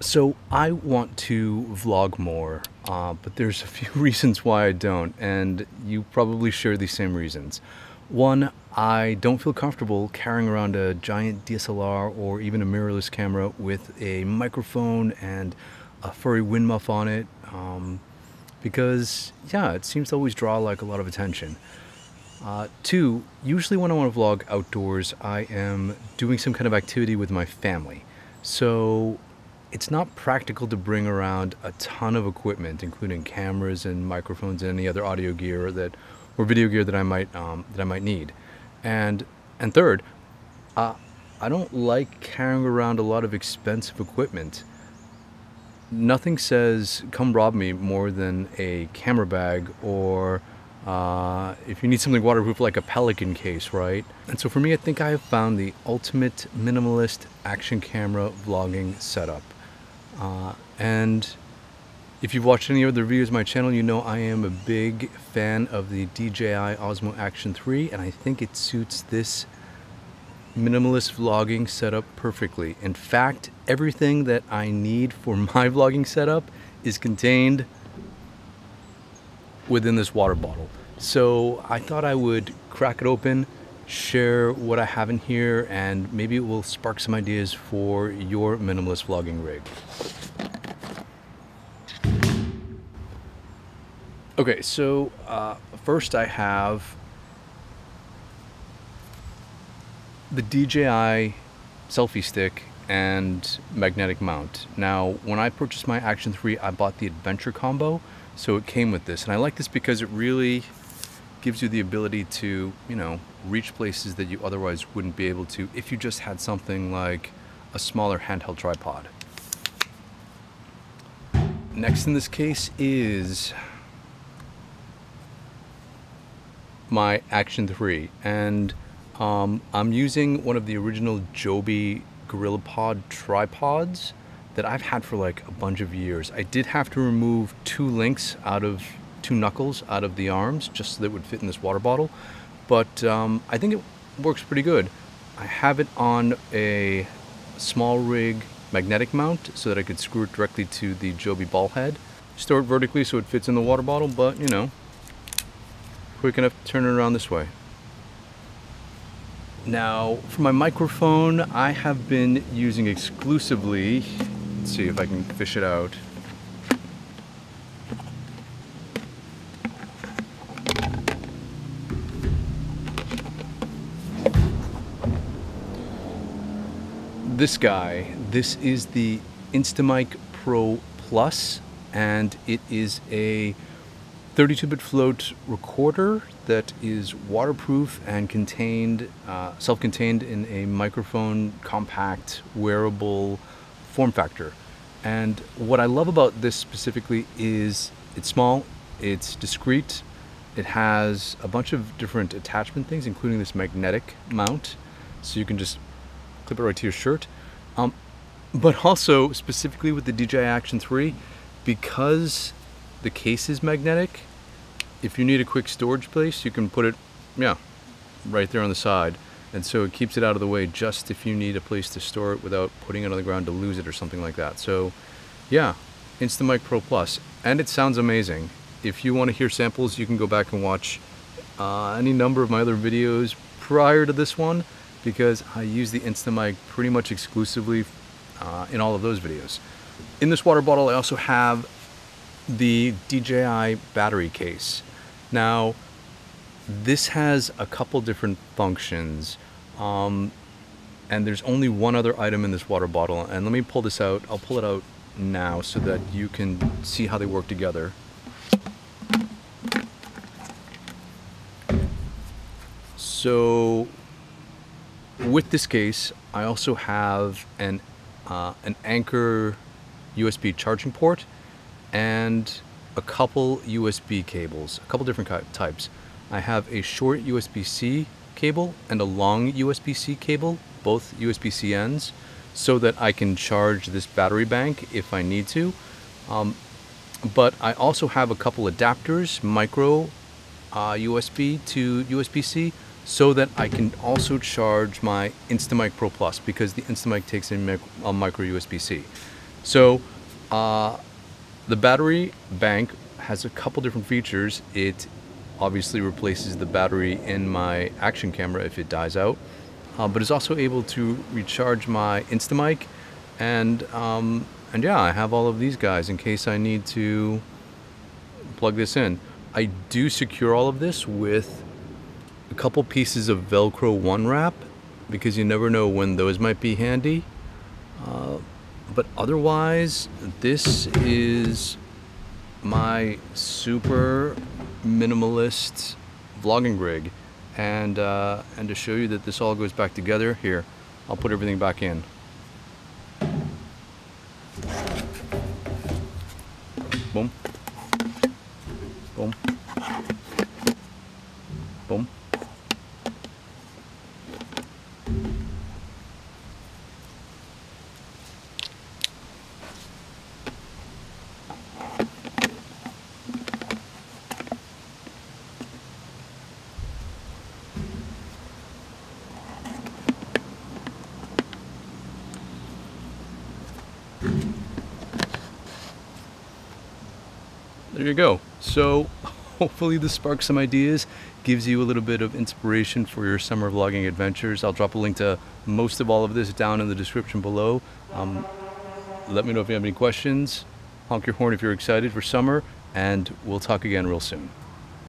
So I want to vlog more, uh, but there's a few reasons why I don't, and you probably share these same reasons. One, I don't feel comfortable carrying around a giant DSLR or even a mirrorless camera with a microphone and a furry wind muff on it, um, because yeah, it seems to always draw like a lot of attention. Uh, two, usually when I want to vlog outdoors, I am doing some kind of activity with my family. So it's not practical to bring around a ton of equipment, including cameras and microphones and any other audio gear that or video gear that I might um, that I might need. And and third, uh, I don't like carrying around a lot of expensive equipment. Nothing says "come rob me" more than a camera bag or uh, if you need something waterproof like a Pelican case, right? And so for me, I think I have found the ultimate minimalist action camera vlogging setup. Uh, and if you've watched any other videos on my channel, you know I am a big fan of the DJI Osmo Action 3 and I think it suits this minimalist vlogging setup perfectly. In fact, everything that I need for my vlogging setup is contained within this water bottle. So I thought I would crack it open, share what I have in here, and maybe it will spark some ideas for your minimalist vlogging rig. Okay, so uh, first I have the DJI selfie stick and magnetic mount. Now, when I purchased my Action 3, I bought the Adventure combo, so it came with this. And I like this because it really gives you the ability to, you know, reach places that you otherwise wouldn't be able to if you just had something like a smaller handheld tripod. Next in this case is my Action 3 and um, I'm using one of the original Joby GorillaPod tripods that I've had for like a bunch of years. I did have to remove two links out of two knuckles out of the arms just so that it would fit in this water bottle. But um, I think it works pretty good. I have it on a SmallRig magnetic mount so that I could screw it directly to the Joby ball head. Store it vertically so it fits in the water bottle, but you know, quick enough to turn it around this way. Now, for my microphone, I have been using exclusively Let's see if I can fish it out. This guy, this is the Instamic Pro Plus, and it is a 32-bit float recorder that is waterproof and contained, uh, self-contained in a microphone, compact, wearable, form factor. And what I love about this specifically is it's small, it's discreet, it has a bunch of different attachment things, including this magnetic mount, so you can just clip it right to your shirt. Um, but also, specifically with the DJI Action 3, because the case is magnetic, if you need a quick storage place, you can put it, yeah, right there on the side. And so it keeps it out of the way just if you need a place to store it without putting it on the ground to lose it or something like that. So yeah, Instamic Pro Plus. And it sounds amazing. If you want to hear samples, you can go back and watch uh, any number of my other videos prior to this one because I use the Instamic pretty much exclusively uh, in all of those videos. In this water bottle, I also have the DJI battery case. Now, this has a couple different functions. Um, and there's only one other item in this water bottle. And let me pull this out. I'll pull it out now so that you can see how they work together. So with this case, I also have an, uh, an Anker USB charging port and a couple USB cables, a couple different types. I have a short USB-C cable and a long USB-C cable, both USB-C ends, so that I can charge this battery bank if I need to. Um, but I also have a couple adapters, micro uh, USB to USB-C, so that I can also charge my Instamic Pro Plus because the Instamic takes in a micro USB-C. So, uh, the battery bank has a couple different features. It obviously replaces the battery in my action camera if it dies out, uh, but is also able to recharge my Instamic, and um, and yeah, I have all of these guys in case I need to plug this in. I do secure all of this with a couple pieces of Velcro one wrap because you never know when those might be handy. Uh, but otherwise, this is my super minimalist vlogging rig. And, uh, and to show you that this all goes back together, here, I'll put everything back in. Boom. Boom. There you go. So hopefully this sparks some ideas, gives you a little bit of inspiration for your summer vlogging adventures. I'll drop a link to most of all of this down in the description below. Um, let me know if you have any questions. Honk your horn if you're excited for summer, and we'll talk again real soon.